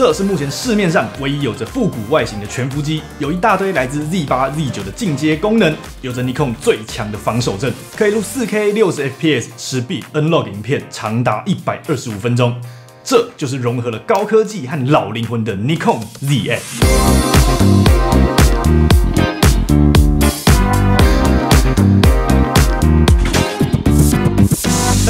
这是目前市面上唯一有着复古外形的全幅机，有一大堆来自 Z 八、Z 九的进阶功能，有着 Nikon 最强的防守阵，可以录 4K 60fps 十 B Unlock 影片，长达一百二十五分钟。这就是融合了高科技和老灵魂的 Nikon ZF。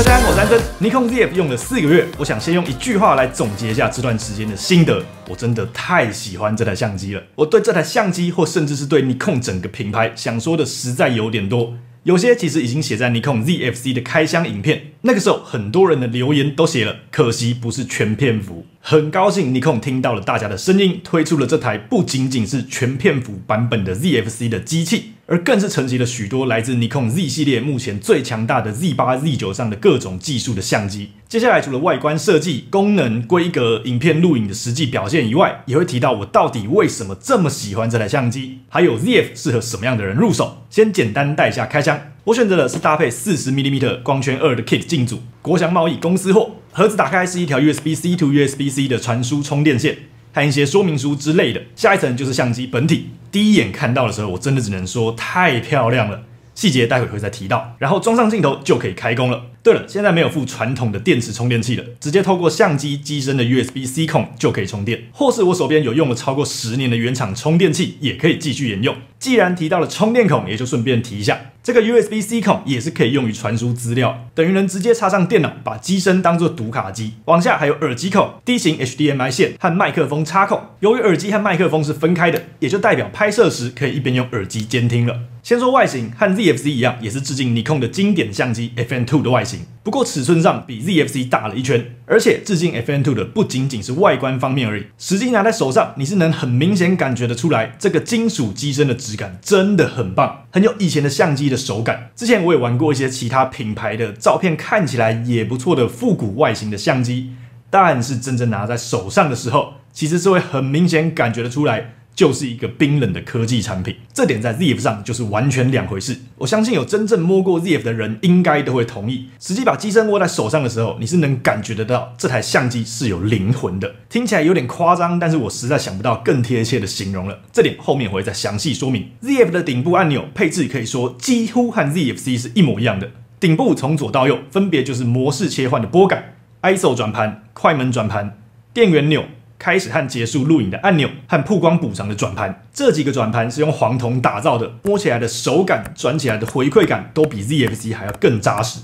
大家好，我是安真。Nikon ZF 用了四个月，我想先用一句话来总结一下这段时间的心得。我真的太喜欢这台相机了，我对这台相机，或甚至是对 Nikon 整个品牌，想说的实在有点多。有些其实已经写在 Nikon ZFC 的开箱影片，那个时候很多人的留言都写了，可惜不是全片幅。很高兴 Nikon 听到了大家的声音，推出了这台不仅仅是全片幅版本的 ZFC 的机器。而更是承袭了许多来自 Nikon Z 系列目前最强大的 Z 八、Z 九上的各种技术的相机。接下来除了外观设计、功能、规格、影片录影的实际表现以外，也会提到我到底为什么这么喜欢这台相机，还有 ZF 适合什么样的人入手。先简单带一下开箱，我选择的是搭配四十 mm 光圈二的 kit 镜组，国祥贸易公司货。盒子打开是一条 USB C to USB C 的传输充电线。和一些说明书之类的，下一层就是相机本体。第一眼看到的时候，我真的只能说太漂亮了。细节待会会再提到。然后装上镜头就可以开工了。对了，现在没有附传统的电池充电器了，直接透过相机机身的 USB C 孔就可以充电。或是我手边有用了超过十年的原厂充电器，也可以继续沿用。既然提到了充电孔，也就顺便提一下，这个 USB C 孔也是可以用于传输资料，等于能直接插上电脑，把机身当做读卡机。往下还有耳机孔、D 型 HDMI 线和麦克风插孔。由于耳机和麦克风是分开的，也就代表拍摄时可以一边用耳机监听了。先说外形，和 ZFC 一样，也是致敬 Nikon 的经典相机 FN2 的外形。不过尺寸上比 ZFC 大了一圈，而且致敬 FN2 的不仅仅是外观方面而已，实际拿在手上，你是能很明显感觉得出来，这个金属机身的质感真的很棒，很有以前的相机的手感。之前我也玩过一些其他品牌的照片，看起来也不错的复古外形的相机，但是真正拿在手上的时候，其实是会很明显感觉得出来。就是一个冰冷的科技产品，这点在 ZF 上就是完全两回事。我相信有真正摸过 ZF 的人，应该都会同意。实际把机身握在手上的时候，你是能感觉得到这台相机是有灵魂的。听起来有点夸张，但是我实在想不到更贴切的形容了。这点后面我会再详细说明。ZF 的顶部按钮配置可以说几乎和 ZFC 是一模一样的。顶部从左到右分别就是模式切换的拨杆、ISO 转盘、快门转盘、电源钮。开始和结束录影的按钮和曝光补偿的转盘，这几个转盘是用黄铜打造的，摸起来的手感、转起来的回馈感都比 ZFC 还要更扎实。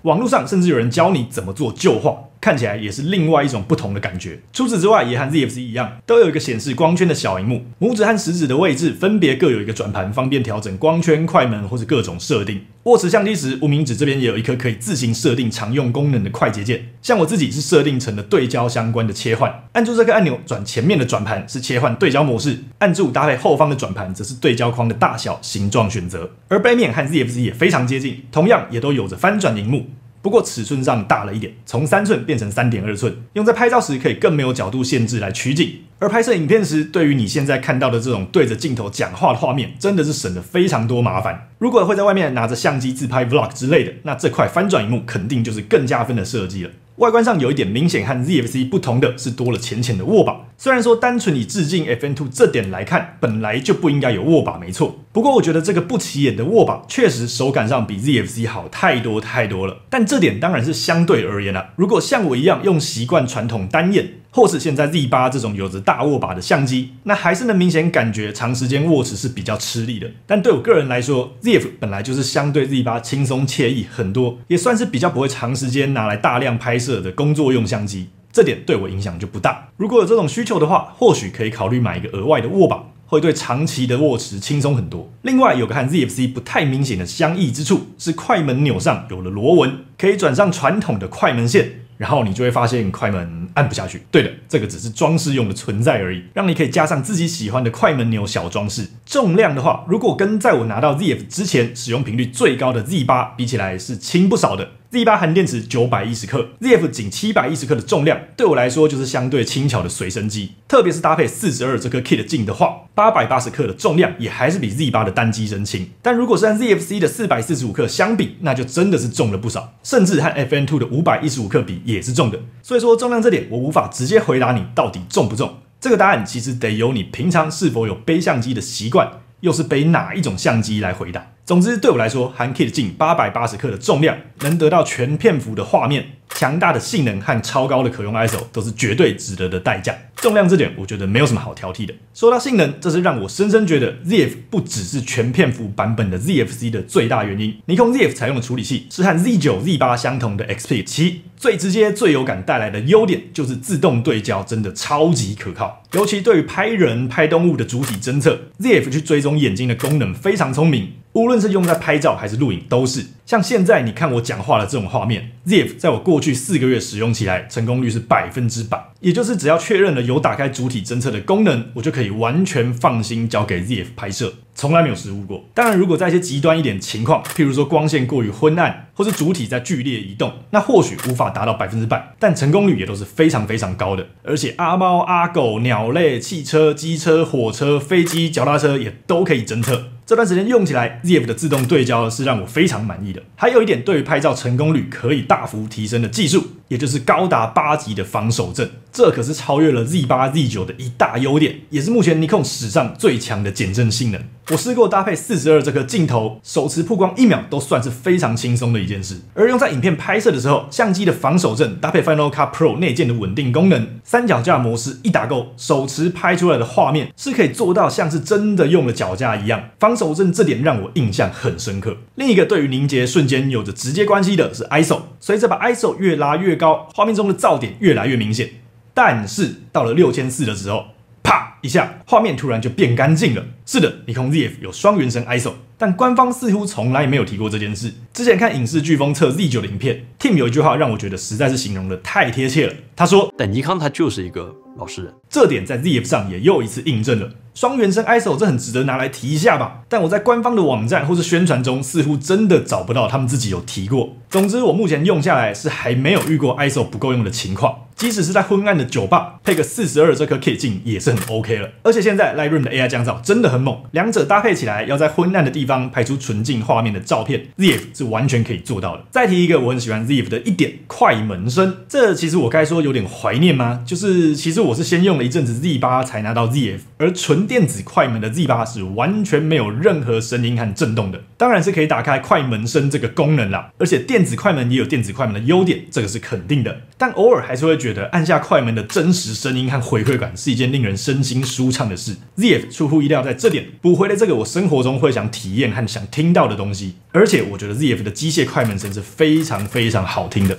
网络上甚至有人教你怎么做旧化。看起来也是另外一种不同的感觉。除此之外，也和 ZFC 一样，都有一个显示光圈的小荧幕。拇指和食指的位置分别各有一个转盘，方便调整光圈、快门或是各种设定。握持相机时，无名指这边也有一颗可以自行设定常用功能的快捷键。像我自己是设定成了对焦相关的切换，按住这个按钮转前面的转盘是切换对焦模式，按住搭配后方的转盘则是对焦框的大小、形状选择。而背面和 ZFC 也非常接近，同样也都有着翻转荧幕。不过尺寸上大了一点，从三寸变成三点二寸，用在拍照时可以更没有角度限制来取景。而拍摄影片时，对于你现在看到的这种对着镜头讲话的画面，真的是省了非常多麻烦。如果会在外面拿着相机自拍 vlog 之类的，那这块翻转荧幕肯定就是更加分的设计了。外观上有一点明显和 ZFC 不同的是，多了浅浅的握把。虽然说单纯以致敬 FN2 这点来看，本来就不应该有握把，没错。不过我觉得这个不起眼的握把，确实手感上比 ZFC 好太多太多了。但这点当然是相对而言啊。如果像我一样用习惯传统单眼。或是现在 Z 八这种有着大握把的相机，那还是能明显感觉长时间握持是比较吃力的。但对我个人来说，ZF 本来就是相对 Z 八轻松惬意很多，也算是比较不会长时间拿来大量拍摄的工作用相机。这点对我影响就不大。如果有这种需求的话，或许可以考虑买一个额外的握把，会对长期的握持轻松很多。另外，有个和 ZFC 不太明显的相异之处是，快门钮上有了螺纹，可以转上传统的快门线。然后你就会发现快门按不下去。对的，这个只是装饰用的存在而已，让你可以加上自己喜欢的快门钮小装饰。重量的话，如果跟在我拿到 ZF 之前使用频率最高的 Z 八比起来是轻不少的。Z 八含电池九百一十克，ZF 仅七百一十克的重量，对我来说就是相对轻巧的随身机。特别是搭配四十二这颗 kit 镜的话，八百八十克的重量也还是比 Z 八的单机身轻。但如果是和 ZFC 的四百四十五克相比，那就真的是重了不少，甚至和 FN Two 的五百一十五克比也是重的。所以说重量这点，我无法直接回答你到底重不重。这个答案其实得由你平常是否有背相机的习惯，又是背哪一种相机来回答。总之，对我来说，含 kit 近八百八十克的重量，能得到全片幅的画面。强大的性能和超高的可用 ISO 都是绝对值得的代价。重量这点，我觉得没有什么好挑剔的。说到性能，这是让我深深觉得 ZF 不只是全片幅版本的 ZFC 的最大原因。尼康 ZF 采用的处理器是和 Z9、Z8 相同的 XP 七，最直接、最有感带来的优点就是自动对焦真的超级可靠。尤其对于拍人、拍动物的主体侦测，ZF 去追踪眼睛的功能非常聪明。无论是用在拍照还是录影，都是像现在你看我讲话的这种画面，ZF 在我过去四个月使用起来，成功率是百分之百。也就是只要确认了有打开主体侦测的功能，我就可以完全放心交给 ZF 拍摄，从来没有失误过。当然，如果在一些极端一点情况，譬如说光线过于昏暗，或是主体在剧烈移动，那或许无法达到百分之百，但成功率也都是非常非常高的。而且阿猫阿狗、鸟类、汽车、机车、火车、飞机、脚踏车也都可以侦测。这段时间用起来，ZF 的自动对焦是让我非常满意的。还有一点，对于拍照成功率可以大幅提升的技术，也就是高达八级的防守阵，这可是超越了 Z 八、Z 九的一大优点，也是目前 ni 控史上最强的减震性能。我试过搭配四十二这颗镜头，手持曝光一秒都算是非常轻松的一件事。而用在影片拍摄的时候，相机的防守阵搭配 Final Cut Pro 内建的稳定功能，三脚架模式一打勾，手持拍出来的画面是可以做到像是真的用了脚架一样。防守阵这点让我印象很深刻。另一个对于凝结瞬间有着直接关系的是 ISO，随着把 ISO 越拉越高，画面中的噪点越来越明显。但是到了六千四的时候。啪一下，画面突然就变干净了。是的，尼康 ZF 有双原生 ISO，但官方似乎从来没有提过这件事。之前看影视飓风测 Z9 的影片，Tim 有一句话让我觉得实在是形容的太贴切了。他说：“但尼康它就是一个老实人。”这点在 ZF 上也又一次印证了。双原生 ISO 这很值得拿来提一下吧？但我在官方的网站或是宣传中，似乎真的找不到他们自己有提过。总之，我目前用下来是还没有遇过 ISO 不够用的情况。即使是在昏暗的酒吧，配个四十二这颗 K 镜也是很 OK 了。而且现在 Lightroom 的 AI 降噪真的很猛，两者搭配起来，要在昏暗的地方拍出纯净画面的照片，ZF 是完全可以做到的。再提一个我很喜欢 ZF 的一点，快门声。这其实我该说有点怀念吗？就是其实我是先用了一阵子 Z 八才拿到 ZF，而纯电子快门的 Z 八是完全没有任何声音和震动的。当然是可以打开快门声这个功能啦。而且电子快门也有电子快门的优点，这个是肯定的。但偶尔还是会觉得按下快门的真实声音和回馈感是一件令人身心舒畅的事。ZF 出乎意料，在这点补回了这个我生活中会想体验和想听到的东西。而且我觉得 ZF 的机械快门声是非常非常好听的。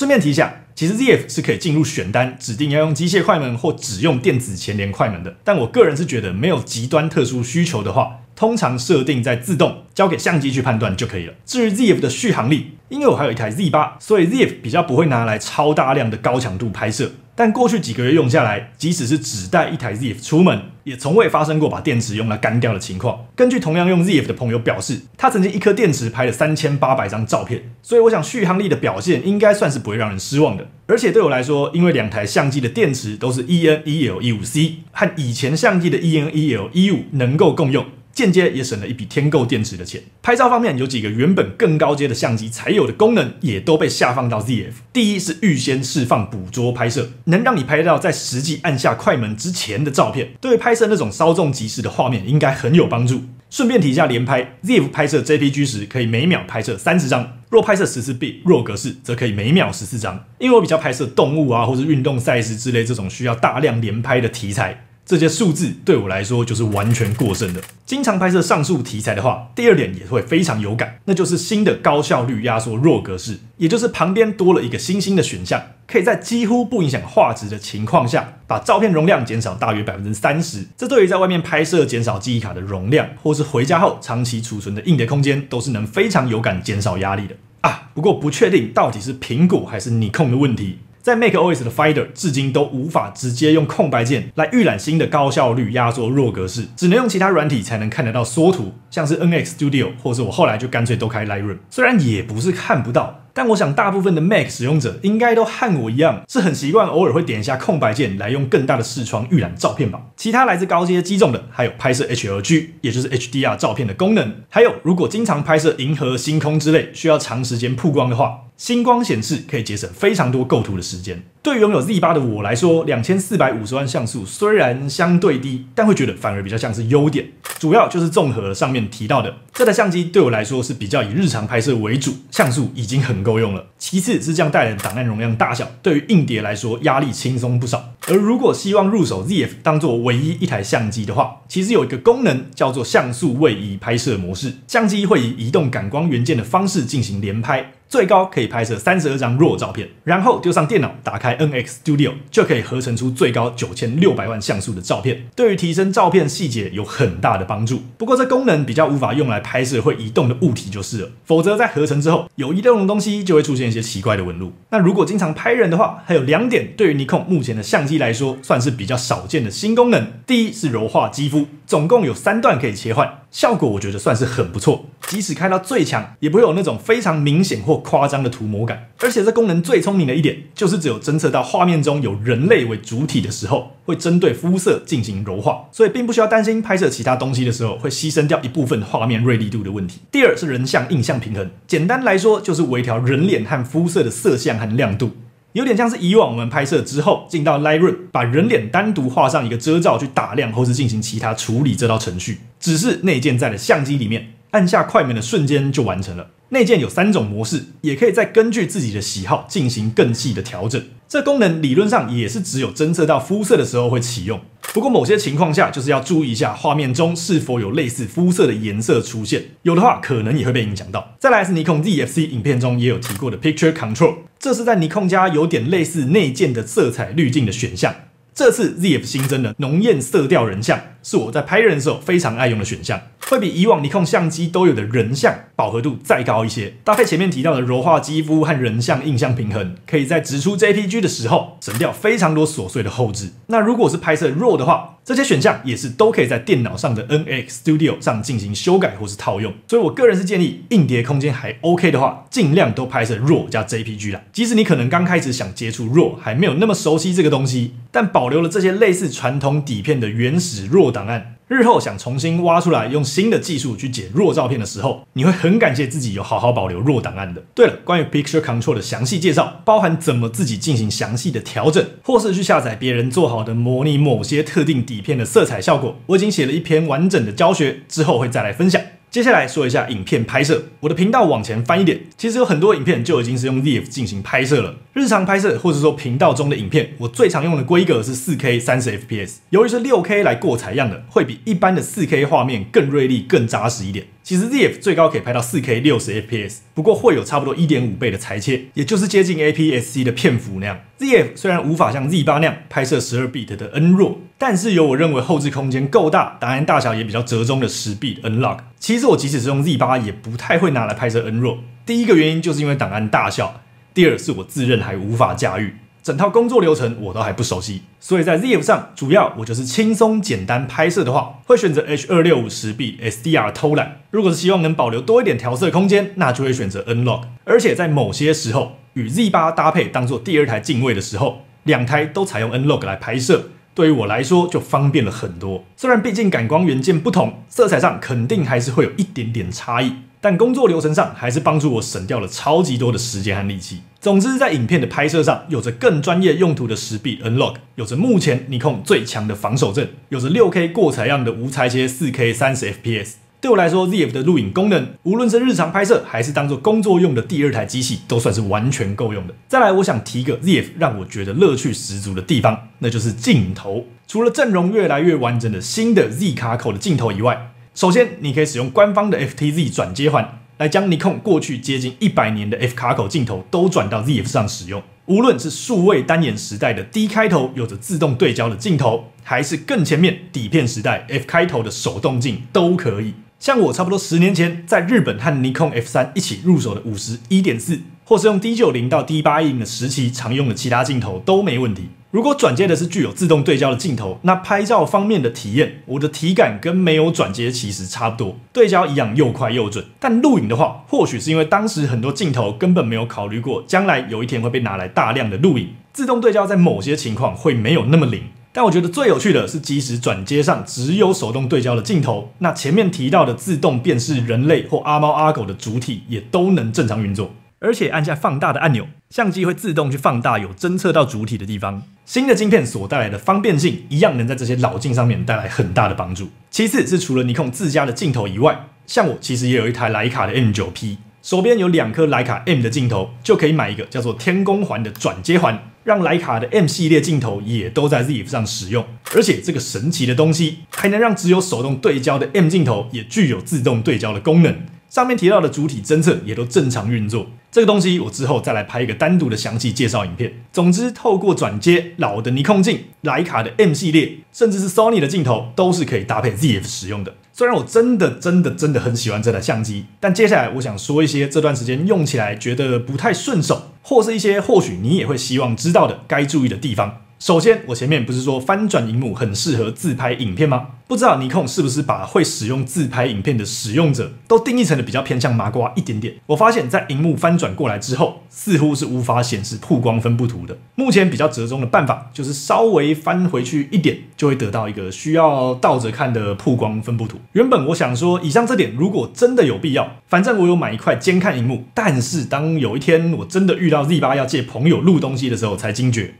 顺便提一下，其实 ZF 是可以进入选单，指定要用机械快门或只用电子前帘快门的。但我个人是觉得，没有极端特殊需求的话。通常设定在自动，交给相机去判断就可以了。至于 ZF 的续航力，因为我还有一台 Z 八，所以 ZF 比较不会拿来超大量的高强度拍摄。但过去几个月用下来，即使是只带一台 ZF 出门，也从未发生过把电池用来干掉的情况。根据同样用 ZF 的朋友表示，他曾经一颗电池拍了三千八百张照片，所以我想续航力的表现应该算是不会让人失望的。而且对我来说，因为两台相机的电池都是 EN-E-L-E5C，和以前相机的 EN-E-L-E5 能够共用。间接也省了一笔添购电池的钱。拍照方面有几个原本更高阶的相机才有的功能，也都被下放到 ZF。第一是预先释放捕捉拍摄，能让你拍到在实际按下快门之前的照片，对拍摄那种稍纵即逝的画面应该很有帮助。顺便提一下，连拍 ZF 拍摄 JPG 时可以每秒拍摄三十张，若拍摄十四 B 弱格式，则可以每秒十四张。因为我比较拍摄动物啊，或是运动赛事之类这种需要大量连拍的题材。这些数字对我来说就是完全过剩的。经常拍摄上述题材的话，第二点也会非常有感，那就是新的高效率压缩弱格式，也就是旁边多了一个星星的选项，可以在几乎不影响画质的情况下，把照片容量减少大约百分之三十。这对于在外面拍摄减少记忆卡的容量，或是回家后长期储存的硬碟空间，都是能非常有感减少压力的啊。不过不确定到底是苹果还是你控的问题。在 macOS 的 Finder 至今都无法直接用空白键来预览新的高效率压缩弱格式，只能用其他软体才能看得到缩图，像是 NX Studio，或是我后来就干脆都开 Lightroom。虽然也不是看不到。但我想，大部分的 Mac 使用者应该都和我一样，是很习惯偶尔会点一下空白键来用更大的视窗预览照片吧。其他来自高阶机种的，还有拍摄 HLG，也就是 HDR 照片的功能。还有，如果经常拍摄银河、星空之类需要长时间曝光的话。星光显示可以节省非常多构图的时间。对于拥有 Z 八的我来说，两千四百五十万像素虽然相对低，但会觉得反而比较像是优点。主要就是综合上面提到的，这台相机对我来说是比较以日常拍摄为主，像素已经很够用了。其次是这样带来的档案容量大小，对于硬碟来说压力轻松不少。而如果希望入手 ZF 当做唯一一台相机的话，其实有一个功能叫做像素位移拍摄模式，相机会以移动感光元件的方式进行连拍。最高可以拍摄三十二张弱照片，然后丢上电脑，打开 NX Studio 就可以合成出最高九千六百万像素的照片，对于提升照片细节有很大的帮助。不过这功能比较无法用来拍摄会移动的物体就是了，否则在合成之后有移动的东西就会出现一些奇怪的纹路。那如果经常拍人的话，还有两点对于尼控目前的相机来说算是比较少见的新功能。第一是柔化肌肤，总共有三段可以切换。效果我觉得算是很不错，即使开到最强，也不会有那种非常明显或夸张的涂抹感。而且这功能最聪明的一点，就是只有侦测到画面中有人类为主体的时候，会针对肤色进行柔化，所以并不需要担心拍摄其他东西的时候会牺牲掉一部分画面锐利度的问题。第二是人像印象平衡，简单来说就是微调人脸和肤色的色相和亮度。有点像是以往我们拍摄之后进到 Lightroom，把人脸单独画上一个遮罩去打亮，或是进行其他处理这道程序。只是内建在了相机里面，按下快门的瞬间就完成了。内建有三种模式，也可以再根据自己的喜好进行更细的调整。这功能理论上也是只有侦测到肤色的时候会启用。不过某些情况下，就是要注意一下画面中是否有类似肤色的颜色出现，有的话可能也会被影响到。再来是尼控 ZFC 影片中也有提过的 Picture Control，这是在尼控家有点类似内建的色彩滤镜的选项。这次 ZF 新增的浓艳色调人像，是我在拍人的时候非常爱用的选项，会比以往尼控相机都有的人像饱和度再高一些。搭配前面提到的柔化肌肤和人像印象平衡，可以在直出 JPG 的时候省掉非常多琐碎的后置。那如果是拍摄 RAW 的话，这些选项也是都可以在电脑上的 NX Studio 上进行修改或是套用。所以我个人是建议，硬碟空间还 OK 的话，尽量都拍摄 RAW 加 JPG 啦。即使你可能刚开始想接触 RAW，还没有那么熟悉这个东西，但保留了这些类似传统底片的原始 RAW 档案。日后想重新挖出来，用新的技术去剪弱照片的时候，你会很感谢自己有好好保留弱档案的。对了，关于 Picture Control 的详细介绍，包含怎么自己进行详细的调整，或是去下载别人做好的模拟某些特定底片的色彩效果，我已经写了一篇完整的教学，之后会再来分享。接下来说一下影片拍摄，我的频道往前翻一点，其实有很多影片就已经是用 vf 进行拍摄了。日常拍摄或者说频道中的影片，我最常用的规格是四 K 三十 FPS，由于是六 K 来过采样的，会比一般的四 K 画面更锐利、更扎实一点。其实 ZF 最高可以拍到四 K 六十 FPS，不过会有差不多一点五倍的裁切，也就是接近 APS-C 的片幅那样。ZF 虽然无法像 Z 八那样拍摄十二 bit 的 N RAW，但是有我认为后置空间够大、档案大小也比较折中的十 bit N Log。其实我即使是用 Z 八，也不太会拿来拍摄 N RAW。第一个原因就是因为档案大小，第二是我自认还无法驾驭。整套工作流程我都还不熟悉，所以在 ZF 上，主要我就是轻松简单拍摄的话，会选择 H 二六五十 B SDR 偷懒。如果是希望能保留多一点调色空间，那就会选择 N Log。而且在某些时候，与 Z 八搭配当做第二台镜位的时候，两台都采用 N Log 来拍摄，对于我来说就方便了很多。虽然毕竟感光元件不同，色彩上肯定还是会有一点点差异。但工作流程上还是帮助我省掉了超级多的时间和力气。总之，在影片的拍摄上，有着更专业用途的十 B N Log，有着目前尼控最强的防守阵，有着六 K 过采样的无裁切四 K 三十 FPS。对我来说，ZF 的录影功能，无论是日常拍摄还是当做工作用的第二台机器，都算是完全够用的。再来，我想提个 ZF 让我觉得乐趣十足的地方，那就是镜头。除了阵容越来越完整的新的 Z 卡口的镜头以外，首先，你可以使用官方的 FTZ 转接环来将尼控过去接近一百年的 F 卡口镜头都转到 ZF 上使用。无论是数位单眼时代的 D 开头有着自动对焦的镜头，还是更前面底片时代 F 开头的手动镜都可以。像我差不多十年前在日本和尼控 F 三一起入手的五十一点四。或是用 D 九零到 D 八一零的时期常用的其他镜头都没问题。如果转接的是具有自动对焦的镜头，那拍照方面的体验，我的体感跟没有转接其实差不多，对焦一样又快又准。但录影的话，或许是因为当时很多镜头根本没有考虑过将来有一天会被拿来大量的录影，自动对焦在某些情况会没有那么灵。但我觉得最有趣的是，即使转接上只有手动对焦的镜头，那前面提到的自动辨识人类或阿猫阿狗的主体也都能正常运作。而且按下放大的按钮，相机会自动去放大有侦测到主体的地方。新的晶片所带来的方便性，一样能在这些老镜上面带来很大的帮助。其次是除了尼控自家的镜头以外，像我其实也有一台徕卡的 M9P，手边有两颗徕卡 M 的镜头，就可以买一个叫做天宫环的转接环，让徕卡的 M 系列镜头也都在 ZF 上使用。而且这个神奇的东西，还能让只有手动对焦的 M 镜头也具有自动对焦的功能。上面提到的主体侦测也都正常运作，这个东西我之后再来拍一个单独的详细介绍影片。总之，透过转接老的尼控镜、徕卡的 M 系列，甚至是 Sony 的镜头，都是可以搭配 ZF 使用的。虽然我真的真的真的很喜欢这台相机，但接下来我想说一些这段时间用起来觉得不太顺手，或是一些或许你也会希望知道的该注意的地方。首先，我前面不是说翻转荧幕很适合自拍影片吗？不知道尼控是不是把会使用自拍影片的使用者都定义成了比较偏向麻瓜一点点？我发现，在荧幕翻转过来之后，似乎是无法显示曝光分布图的。目前比较折中的办法，就是稍微翻回去一点，就会得到一个需要倒着看的曝光分布图。原本我想说，以上这点如果真的有必要，反正我有买一块监看荧幕。但是当有一天我真的遇到 Z 八要借朋友录东西的时候，才惊觉。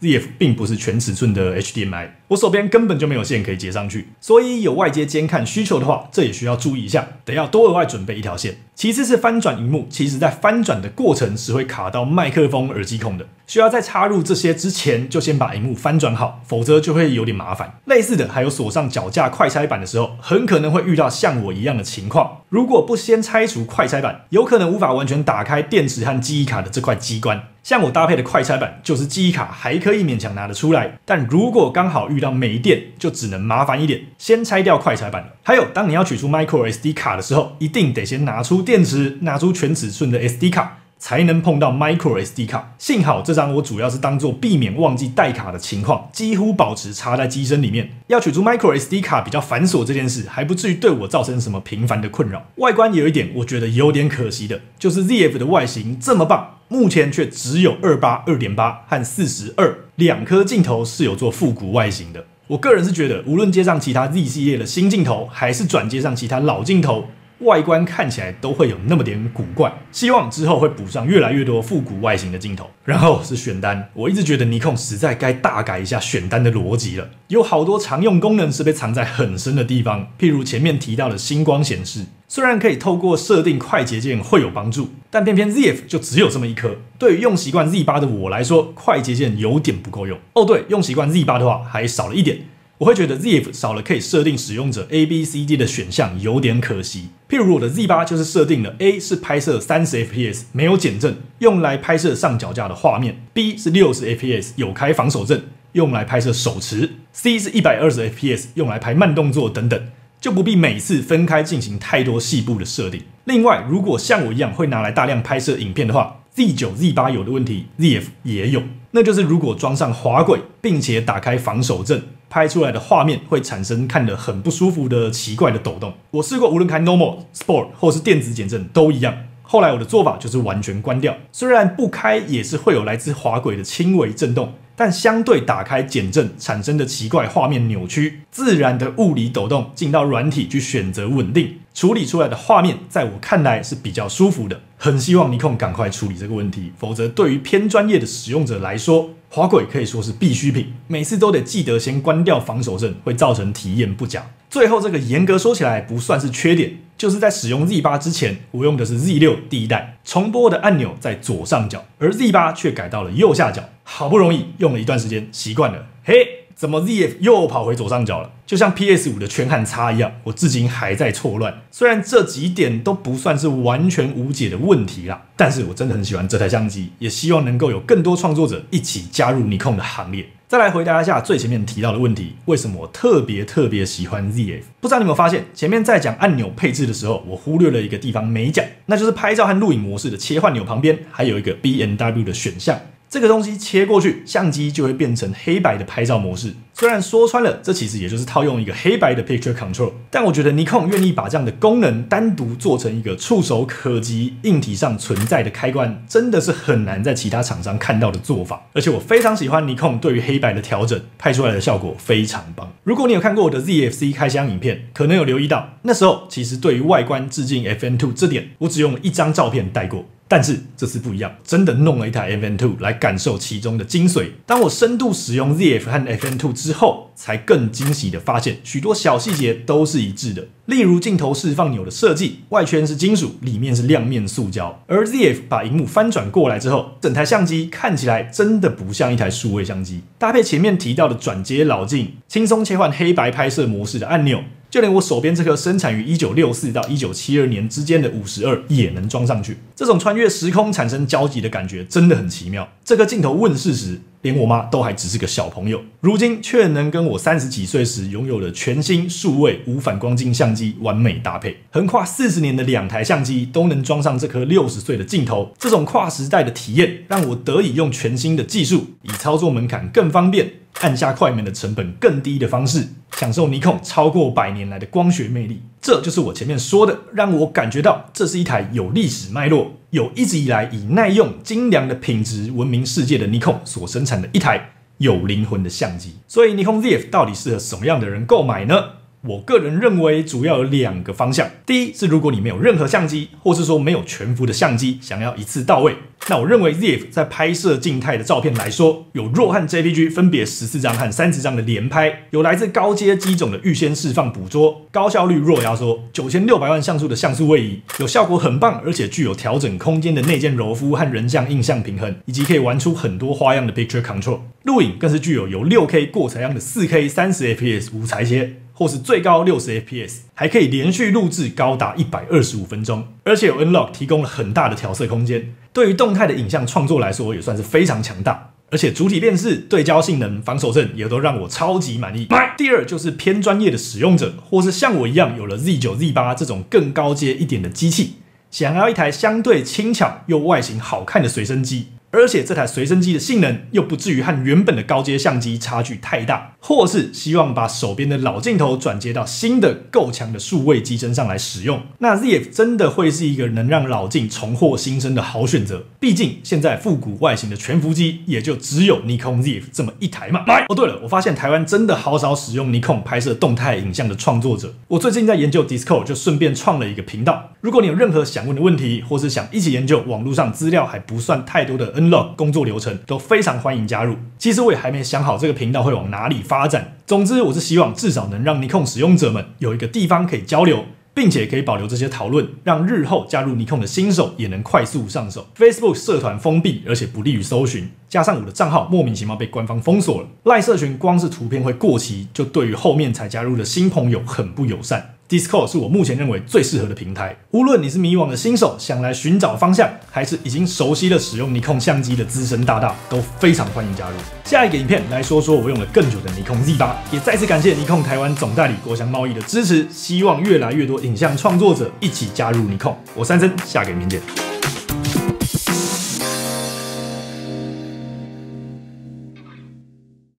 ，ZF 并不是全尺寸的 HDMI，我手边根本就没有线可以接上去，所以有外接监看需求的话，这也需要注意一下，得要多额外准备一条线。其次是翻转荧幕，其实在翻转的过程是会卡到麦克风耳机孔的，需要在插入这些之前就先把荧幕翻转好，否则就会有点麻烦。类似的还有锁上脚架快拆板的时候，很可能会遇到像我一样的情况，如果不先拆除快拆板，有可能无法完全打开电池和记忆卡的这块机关。像我搭配的快拆板，就是记忆卡还可以勉强拿得出来，但如果刚好遇到没电，就只能麻烦一点，先拆掉快拆板了。还有，当你要取出 micro SD 卡的时候，一定得先拿出电池，拿出全尺寸的 SD 卡，才能碰到 micro SD 卡。幸好这张我主要是当做避免忘记带卡的情况，几乎保持插在机身里面。要取出 micro SD 卡比较繁琐这件事，还不至于对我造成什么频繁的困扰。外观有一点我觉得有点可惜的，就是 ZF 的外形这么棒，目前却只有二八、二点八和四十二两颗镜头是有做复古外形的。我个人是觉得，无论接上其他 Z 系列的新镜头，还是转接上其他老镜头，外观看起来都会有那么点古怪。希望之后会补上越来越多复古外形的镜头。然后是选单，我一直觉得尼控实在该大改一下选单的逻辑了。有好多常用功能是被藏在很深的地方，譬如前面提到的星光显示。虽然可以透过设定快捷键会有帮助，但偏偏 ZF 就只有这么一颗。对于用习惯 Z 八的我来说，快捷键有点不够用。哦，对，用习惯 Z 八的话还少了一点，我会觉得 ZF 少了可以设定使用者 A、B、C、D 的选项，有点可惜。譬如我的 Z 八就是设定了 A 是拍摄三十 FPS 没有减震，用来拍摄上脚架的画面；B 是六十 FPS 有开防守阵，用来拍摄手持；C 是一百二十 FPS 用来拍慢动作等等。就不必每次分开进行太多细部的设定。另外，如果像我一样会拿来大量拍摄影片的话，Z 九、Z 八有的问题，ZF 也有。那就是如果装上滑轨，并且打开防守阵，拍出来的画面会产生看得很不舒服的奇怪的抖动。我试过，无论开 Normal、Sport 或是电子减震都一样。后来我的做法就是完全关掉，虽然不开也是会有来自滑轨的轻微震动。但相对打开减震产生的奇怪画面扭曲，自然的物理抖动进到软体去选择稳定处理出来的画面，在我看来是比较舒服的。很希望尼控赶快处理这个问题，否则对于偏专业的使用者来说，滑轨可以说是必需品，每次都得记得先关掉防守阵，会造成体验不佳。最后这个严格说起来不算是缺点，就是在使用 Z 八之前，我用的是 Z 六第一代，重播的按钮在左上角，而 Z 八却改到了右下角。好不容易用了一段时间，习惯了。嘿，怎么 ZF 又跑回左上角了？就像 PS 五的全汉差一样，我至今还在错乱。虽然这几点都不算是完全无解的问题啦，但是我真的很喜欢这台相机，也希望能够有更多创作者一起加入尼控的行列。再来回答一下最前面提到的问题，为什么我特别特别喜欢 ZF？不知道你有没有发现，前面在讲按钮配置的时候，我忽略了一个地方没讲，那就是拍照和录影模式的切换钮旁边还有一个 B N W 的选项。这个东西切过去，相机就会变成黑白的拍照模式。虽然说穿了，这其实也就是套用一个黑白的 Picture Control，但我觉得尼康愿意把这样的功能单独做成一个触手可及、硬体上存在的开关，真的是很难在其他厂商看到的做法。而且我非常喜欢尼康对于黑白的调整，拍出来的效果非常棒。如果你有看过我的 ZFC 开箱影片，可能有留意到，那时候其实对于外观致敬 FN2 这点，我只用了一张照片带过。但是这次不一样，真的弄了一台 FN2 来感受其中的精髓。当我深度使用 ZF 和 FN2 之后，才更惊喜的发现，许多小细节都是一致的。例如镜头释放钮的设计，外圈是金属，里面是亮面塑胶。而 ZF 把荧幕翻转过来之后，整台相机看起来真的不像一台数位相机。搭配前面提到的转接老镜，轻松切换黑白拍摄模式的按钮。就连我手边这颗生产于一九六四到一九七二年之间的五十二也能装上去，这种穿越时空产生交集的感觉真的很奇妙。这颗镜头问世时，连我妈都还只是个小朋友，如今却能跟我三十几岁时拥有的全新数位无反光镜相机完美搭配。横跨四十年的两台相机都能装上这颗六十岁的镜头，这种跨时代的体验让我得以用全新的技术，以操作门槛更方便。按下快门的成本更低的方式，享受尼控超过百年来的光学魅力。这就是我前面说的，让我感觉到这是一台有历史脉络、有一直以来以耐用、精良的品质闻名世界的尼控所生产的一台有灵魂的相机。所以，尼控 ZF 到底适合什么样的人购买呢？我个人认为主要有两个方向。第一是，如果你没有任何相机，或是说没有全幅的相机，想要一次到位。那我认为 ZF 在拍摄静态的照片来说，有 RAW 和 JPG 分别十四张和三十张的连拍，有来自高阶机种的预先释放捕捉，高效率 RAW 压缩，九千六百万像素的像素位移，有效果很棒，而且具有调整空间的内建柔肤和人像印象平衡，以及可以玩出很多花样的 Picture Control。录影更是具有由六 K 过采样的四 K 三十 FPS 无裁切。或是最高六十 FPS，还可以连续录制高达一百二十五分钟，而且有 Nlock 提供了很大的调色空间，对于动态的影像创作来说也算是非常强大。而且主体电视、对焦性能、防守阵也都让我超级满意。第二就是偏专业的使用者，或是像我一样有了 Z 九、Z 八这种更高阶一点的机器，想要一台相对轻巧又外形好看的随身机。而且这台随身机的性能又不至于和原本的高阶相机差距太大，或是希望把手边的老镜头转接到新的够强的数位机身上来使用，那 ZF 真的会是一个能让老镜重获新生的好选择。毕竟现在复古外形的全幅机也就只有 Nikon ZF 这么一台嘛。哦，对了，我发现台湾真的好少使用 Nikon 拍摄动态影像的创作者。我最近在研究 Discord，就顺便创了一个频道。如果你有任何想问的问题，或是想一起研究网络上资料还不算太多的。Log 工作流程都非常欢迎加入。其实我也还没想好这个频道会往哪里发展。总之，我是希望至少能让尼控使用者们有一个地方可以交流，并且可以保留这些讨论，让日后加入尼控的新手也能快速上手。Facebook 社团封闭，而且不利于搜寻，加上我的账号莫名其妙被官方封锁了。赖社群光是图片会过期，就对于后面才加入的新朋友很不友善。Discord 是我目前认为最适合的平台。无论你是迷惘的新手，想来寻找方向，还是已经熟悉了使用尼控相机的资深大大，都非常欢迎加入。下一个影片来说说我用了更久的尼控 Z 八，也再次感谢尼控台湾总代理国祥贸易的支持。希望越来越多影像创作者一起加入尼控。我三生，下个影片见。